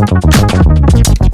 ちょっ。